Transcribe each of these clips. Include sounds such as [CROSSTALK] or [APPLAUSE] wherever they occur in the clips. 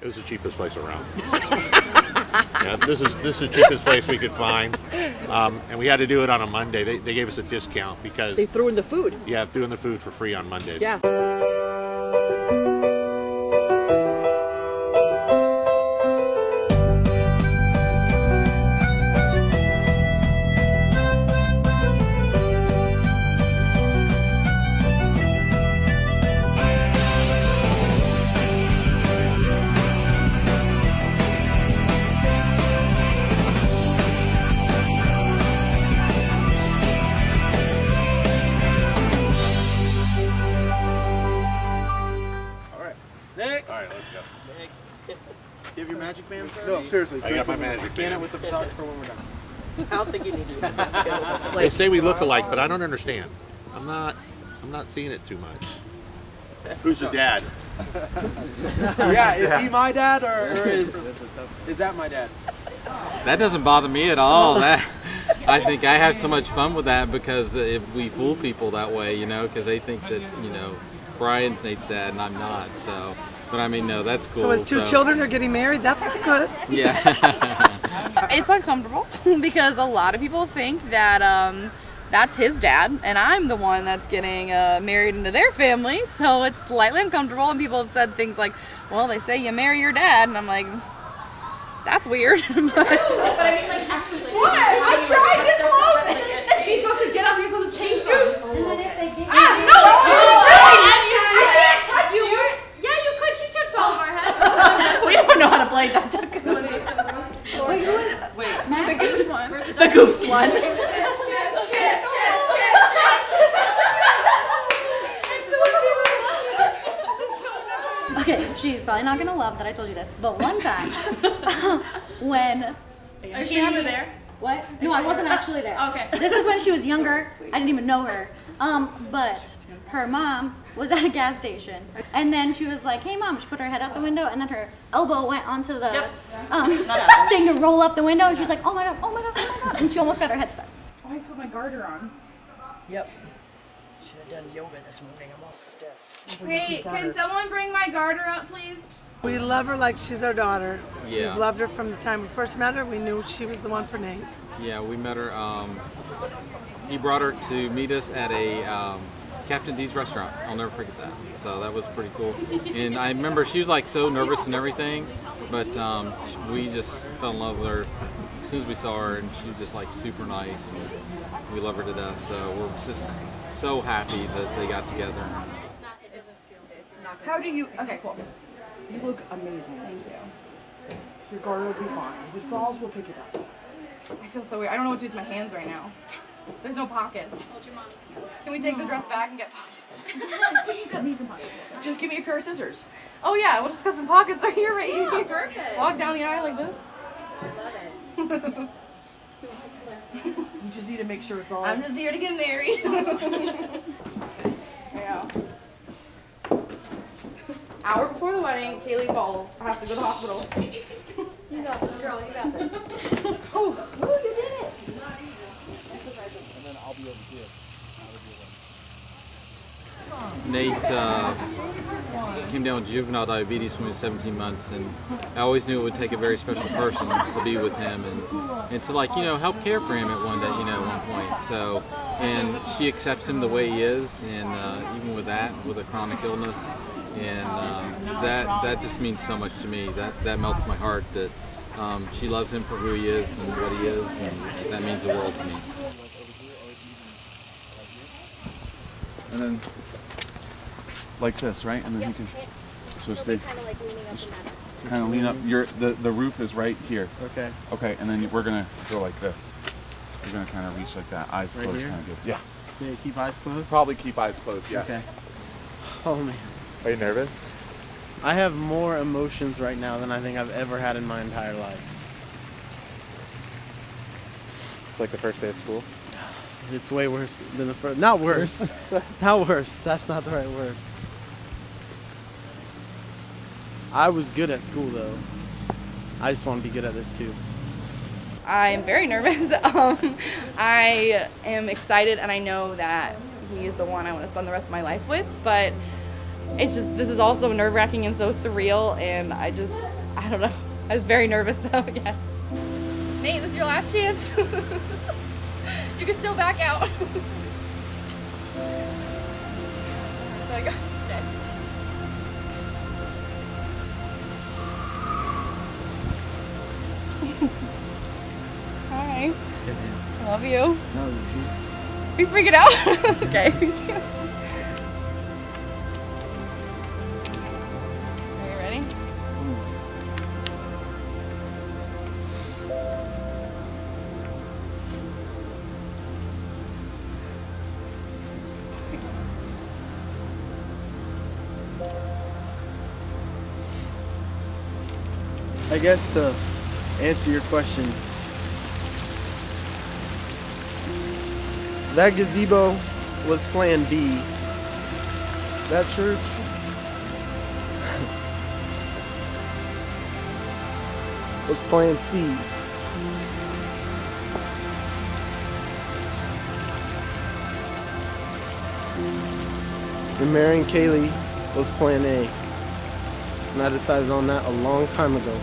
It was the cheapest place around. [LAUGHS] yeah, this is this is the cheapest place we could find, um, and we had to do it on a Monday. They, they gave us a discount because They threw in the food. yeah, threw in the food for free on Mondays. Yeah. You have your magic band? No, seriously. I got my magic Scan band. it with the photographer when we're done. I don't think you need to. [LAUGHS] They say we look alike, but I um, don't understand. I'm not I'm not seeing it too much. Who's the dad? [LAUGHS] yeah, is he my dad or, or is is that my dad? That doesn't bother me at all. [LAUGHS] That I think I have so much fun with that because if we fool people that way, you know, because they think that you know Brian's Nate's dad and I'm not. So, but I mean, no, that's cool. So his two children are getting married. That's not good. Yeah. [LAUGHS] it's uncomfortable [LAUGHS] because a lot of people think that um, that's his dad, and I'm the one that's getting uh, married into their family. So it's slightly uncomfortable, and people have said things like, "Well, they say you marry your dad," and I'm like, "That's weird." [LAUGHS] but, But I mean, like, actually, like, What? I tried to close it. She's supposed to get up, you're supposed to chase them. ah, no, I can't touch you. Yeah, you could. She touched all of our heads. we don't know how to play duck duck goose. Wait, who is? Wait, The goose one. The goose one. Okay, she's probably not gonna love that I told you this, but one time [LAUGHS] when Is she ever there? what? No, I wasn't actually there. [LAUGHS] Okay. This is when she was younger. I didn't even know her. Um, but her mom was at a gas station, and then she was like, "Hey, mom." She put her head out the window, and then her elbow went onto the Yep. um, [LAUGHS] thing to roll up the window. And she was like, "Oh my god! Oh my god! Oh my god!" And she almost got her head stuck. Oh, I put my garter on. Yep. Should have done yoga this morning. I'm all stiff. Hey, can someone bring my garter up, please? We love her like she's our daughter. Yeah. We've loved her from the time we first met her. We knew she was the one for Nate. yeah, we met her. Um, he brought her to meet us at a um, Captain D's restaurant. I'll never forget that. So that was pretty cool. And I remember she was like so nervous and everything, but um, we just fell in love with her as soon as we saw her, and she was just like super nice, and we love her to death. So we're just so happy that they got together. How do you? Okay, cool. You look amazing. Thank you. Your garter will be fine. If it falls, we'll pick it up. I feel so weird. I don't know what to do with my hands right now. There's no pockets. Can we take the dress back and get [LAUGHS] pockets? Just give me a pair of scissors. Oh yeah, we'll just got some pockets right here, right here. Perfect. Walk down the aisle like this. I love it. [LAUGHS] you just need to make sure it's all. I'm just here to get married. [LAUGHS] Hour before the wedding, Kailey falls. I have to go to the hospital. [LAUGHS] You got this, girl. You got this. [LAUGHS] Oh, Ooh, you did it. And then I'll be over here. Nate uh, came down with juvenile diabetes when he was 17 months, and I always knew it would take a very special person to be with him and, and to like you know help care for him at one day, you know, at one point. So, and she accepts him the way he is, and uh, even with that, with a chronic illness, and um, that that just means so much to me. That that melts my heart that um, she loves him for who he is and what he is, and that means the world to me. And then like this, right? And then you can so stay kind of lean up. Your the the roof is right here. Okay. Okay, and then we're gonna go like this. We're gonna kind of reach like that, eyes Right closed, here? kind of good. Yeah. Stay, keep eyes closed. Probably keep eyes closed. Yeah. Okay. Oh man. Are you nervous? I have more emotions right now than I think I've ever had in my entire life. It's like the first day of school. [SIGHS] It's way worse than the first. Not worse. [LAUGHS] not worse. That's not the right word. I was good at school though. I just want to be good at this too. I'm very nervous. [LAUGHS] Um, I am excited, and I know that he is the one I want to spend the rest of my life with. But it's just this is also nerve wracking and so surreal, and I just I don't know. I was very nervous [LAUGHS] though. Yes. Nate, this is your last chance. [LAUGHS] you can still back out. [LAUGHS] Oh like, okay. Hi. I love you. No, you too. You freaking out? okay. I guess to answer your question, that gazebo was plan B. That church [LAUGHS] was plan C. And marrying Kailey was plan A. And I decided on that a long time ago.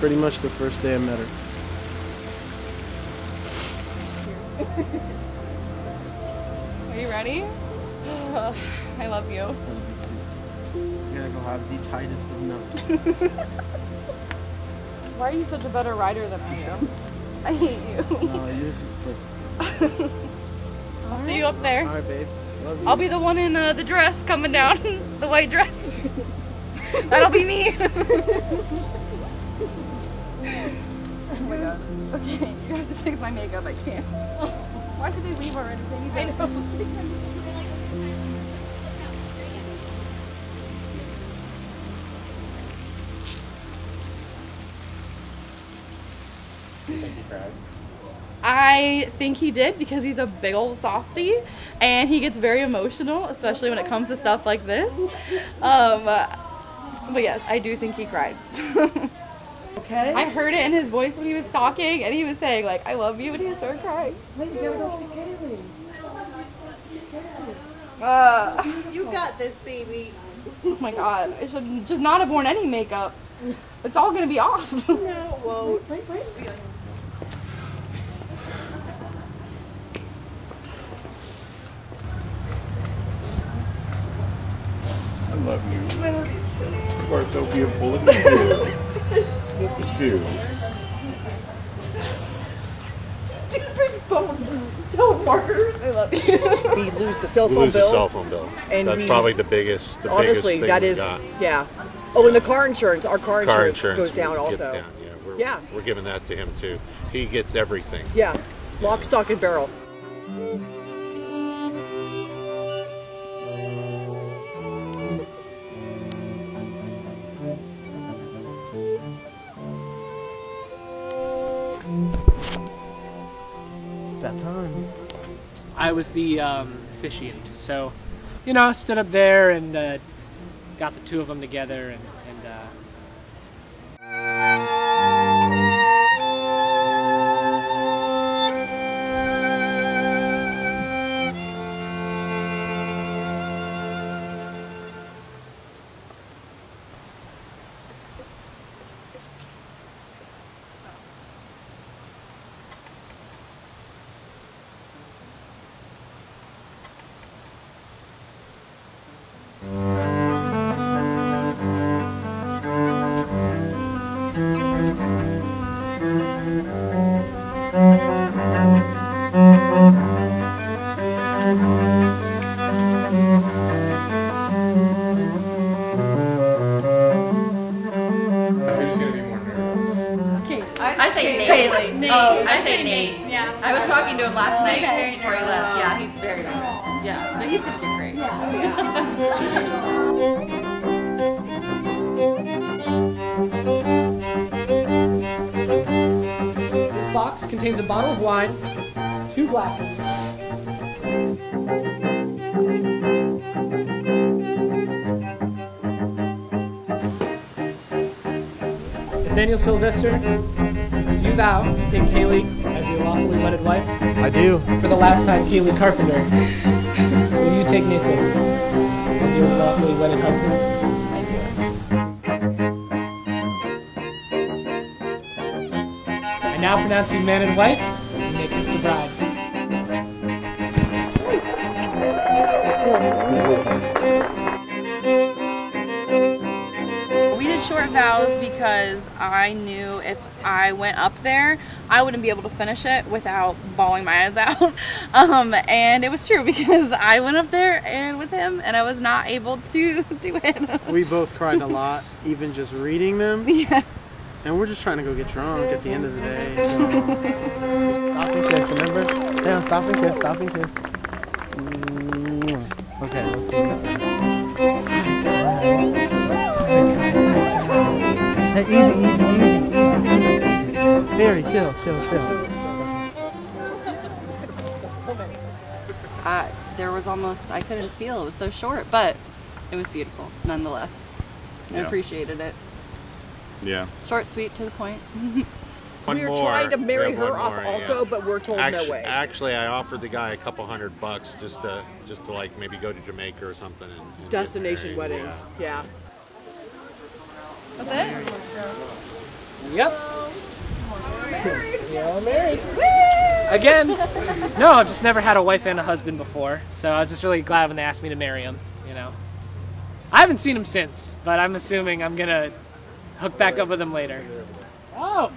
Pretty much the first day I met her. Are you ready? [SIGHS] I love you. You gotta go have the tightest of nuts. [LAUGHS] Why are you such a better rider than I am? [LAUGHS] I hate you. no, yours is quick. [LAUGHS] I'll see you up there. Alright, babe. Love you. I'll be the one in uh, the dress coming down, the white dress. That'll be me. Oh my god. Okay, you have to fix my makeup. I can't. Why did they leave already? They need I know. [LAUGHS] I think he did because he's a big old softy and he gets very emotional, especially when it comes to stuff like this. Um, but yes, I do think he cried. [LAUGHS] Okay? I heard it in his voice when he was talking and he was saying like, I love you and he started crying. Wait, you gotta go see Kailey. Uh, [LAUGHS] You got this, baby. oh my god, I should just not have worn any makeup. It's all gonna be off. [LAUGHS] No, it won't. Wait, wait. I love you. I love you too. You are so beautiful. Look at you. Look. Don't markers. I love you. We lose the cell We phone lose the bill. cell phone bill. And That's we- probably the biggest, the Honestly, biggest thing that we got. yeah. Oh, and the car insurance. Our car, Car insurance, insurance goes down also. down, Yeah, we're, Yeah. we're giving that to him too. He gets everything. Yeah. Lock, stock, and barrel. I was the um, officiant, so you know, stood up there and uh, got the two of them together, and, to him last night before he left. Yeah, he's very nervous. Yeah, but he's gonna do great. [LAUGHS] this box contains a bottle of wine, two glasses. Nathaniel Sylvester, do you vow to take Kailey as your lawfully wedded wife? I do. For the last time, Kailey Carpenter, will you take Nathan as as your lawfully wedded husband? I do. I now pronounce you man and wife. You may kiss the bride. We did short vows because I knew if I went up there, I wouldn't be able to finish it without bawling my eyes [LAUGHS] out. Um, and it was true [LAUGHS] because I went up there and with him, and I was not able to [LAUGHS] do it. We both cried a lot, even just reading them. Yeah. And we're just trying to go get drunk at the end of the day. So. stop and kiss, remember? Yeah, stop and kiss, stop and kiss. Mwah. Okay, let's see. Hey, easy, easy. Very chill, chill, chill. I, there was almost I couldn't feel it was so short, but it was beautiful nonetheless. I Yeah. appreciated it. Yeah. Short, sweet, to the point. [LAUGHS] One we were more. trying to marry Yeah, her off more, also, yeah. but we're told actually, no way. Actually, I offered the guy a couple hundred bucks just to just to like maybe go to Jamaica or something. And, and Destination wedding. Yeah. Yeah. That's it. Yep. You're all married. Again. No, I've just never had a wife and a husband before, so I was just really glad when they asked me to marry him. You know, I haven't seen him since, but I'm assuming I'm gonna hook back up with him later. Oh.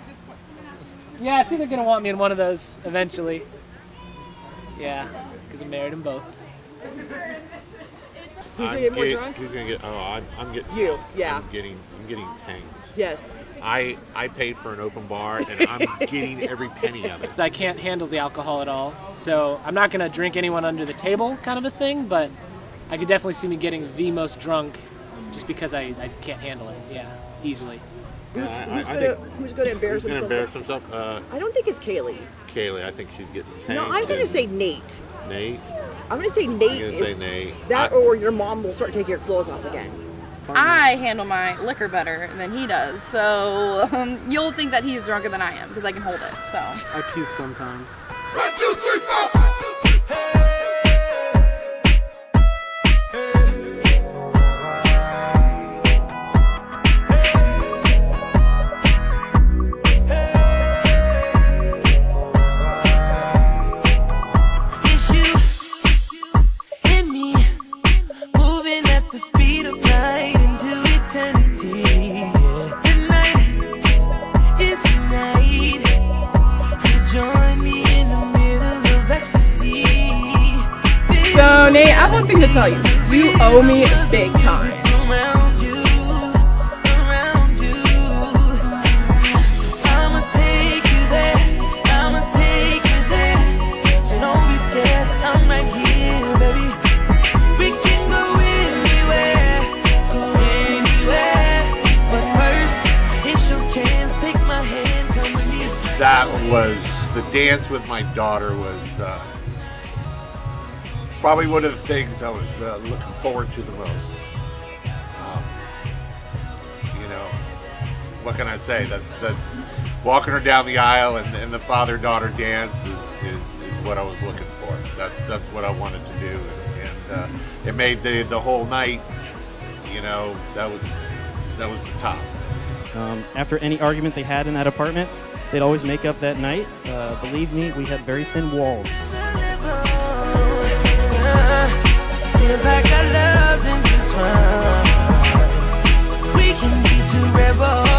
Yeah, I think they're gonna want me in one of those eventually. Yeah, because I married them both. Who's gonna get more drunk? Who's gonna get? Oh, I'm, I'm getting. You, yeah. I'm getting. I'm getting tanked. Yes. I I paid for an open bar and I'm [LAUGHS] getting every penny of it. I can't handle the alcohol at all, so I'm not gonna drink anyone under the table, kind of a thing. But I could definitely see me getting the most drunk, just because I, I can't handle it. Yeah, easily. Who's, I- I- who's I gonna Who's gonna embarrass Who's gonna himself? embarrass himself? Uh, I don't think it's Kailey. Kailey. I think she's getting tanked. No, I'm gonna and say Nate. Nate. I'm gonna say I'm Nate gonna is say Nate. that, I- or your mom will start taking your clothes off again. I handle my liquor better than he does, so um, you'll think that he's drunker than I am because I can hold it. So. I puke sometimes. Dance with my daughter was uh, probably one of the things I was uh, looking forward to the most. Um, you know, what can I say? That that walking her down the aisle and, and the father-daughter dance is, is, is what I was looking for. That that's what I wanted to do, and, uh, it made the the whole night. You know, that was that was the top. Um, after any argument they had in that apartment, they'd always make up that night. Uh, believe me, we had very thin walls. We can be two rebels,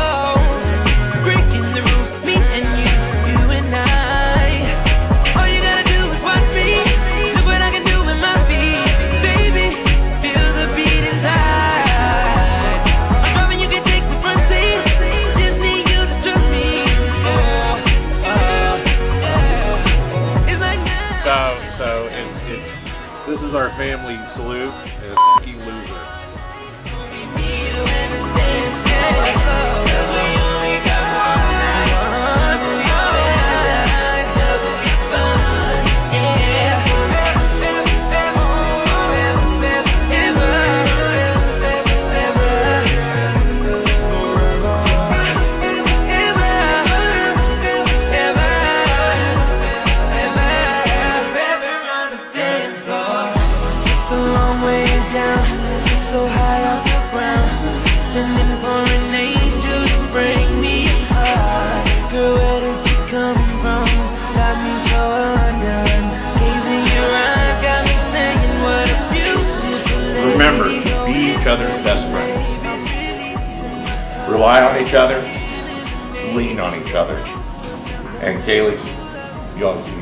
rely on each other, lean on each other. And Kailey, you